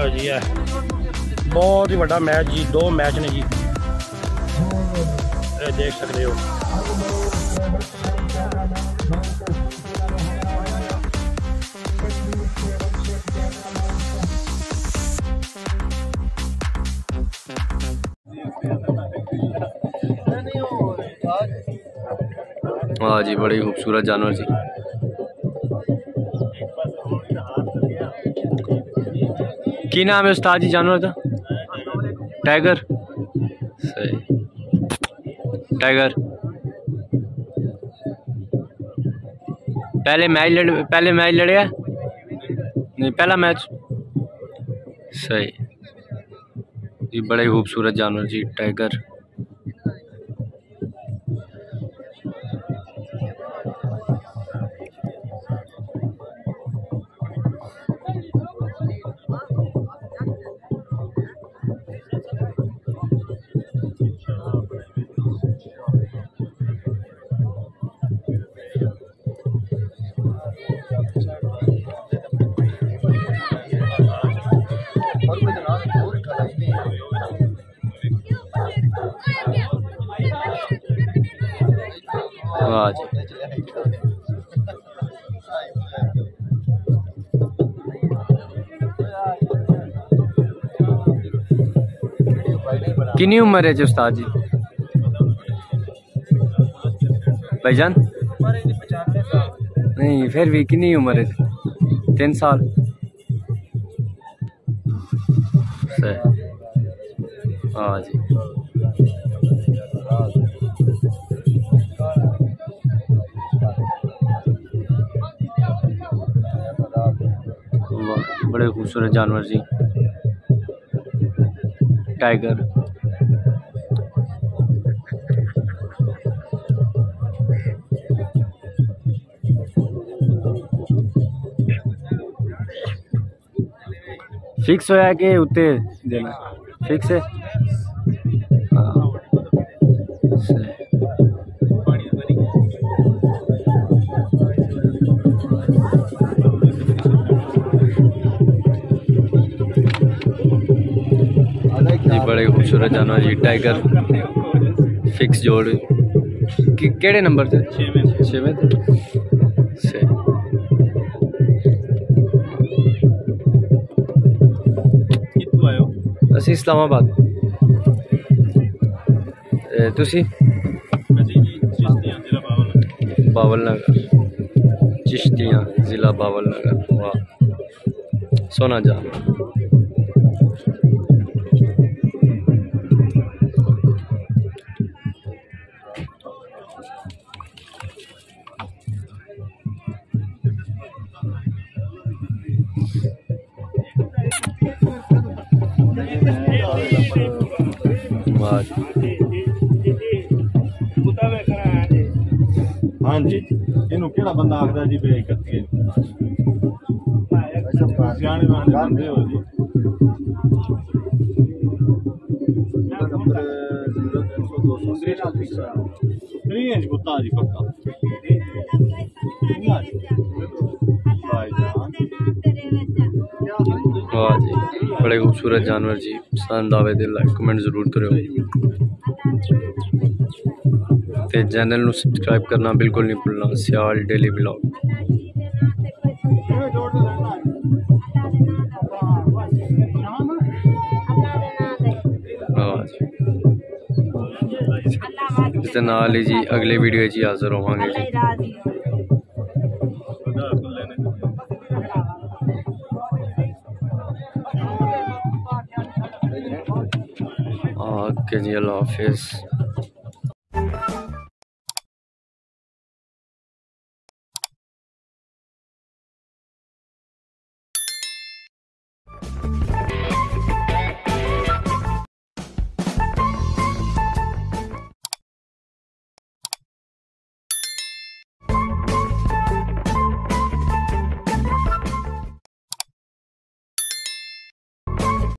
ਲਓ ਜੀ ਇਹ ਬਹੁਤ ਹੀ ਵੱਡਾ ਮੈਚ ਜੀ ਦੋ ਮੈਚ ਨੇ ਜੀ ਇਹ ਦੇਖ ਸਕਦੇ ਹੋ वाह जी बड़ी खूबसूरत जानवर जी की नाम है उस्ताद जी जानवर का? टाइगर सही। टाइगर पहले मैच लड़ पहले मैच लड़े नहीं पहला मैच। सही। जी बड़े खूबसूरत जानवर जी टाइगर कितनी उम्र है जी उस्ताद जी? भाईजान? नहीं, फिर भी कितनी उम्र है? तीन साल। हाँ जी। बड़े खूबसूरत जानवर जी टाइगर। फिक्स होया कि उत्ते देना। फिक्स है। जी बड़े खूबसूरत जानवर जी टाइगर फिक्स जोड़ कि केड़े नंबर ते छेवें ते सही ਕਿੱਥੋਂ ਆਇਓ ਅਸੀਂ ਇਸਲਾਮਾਬਾਦ ਤੇ ਤੁਸੀਂ ਅਸੀਂ ਜੀ ਚਿਸ਼ਤੀਆਂ ਜ਼ਿਲ੍ਹਾ ਬਾਵਲ ਬਾਵਲ ਨਗਰ ਚਿਸ਼ਤੀਆਂ ਜ਼ਿਲ੍ਹਾ ਬਾਵਲ ਨਗਰ ਵਾਹ ਸੋਨਾ ਜਾਨ ਹਾਂਜੀ। ਇਹਨੂੰ ਕਿਹੜਾ ਬੰਦਾ ਆਖਦਾ ਜੀ ਬੇ ਕੱਤੀ ਸਿਆਣੇ ਬਾਣੇ ਬੰਦੇ ਹੋ ਜੀ। ਕੁੱਤਾ ਜੀ ਪੱਕਾ। वाह जी। बड़े खूबसूरत जानवर जी, पसंद आवे तो लाइक कमेंट ज़रूर करो तो चैनल सबसक्राइब करना बिल्कुल नहीं भूलना, सियाल डेली ब्लॉग हाँ इस जी। अगले वीडियो जी हाजिर होवे जी। Kenil office.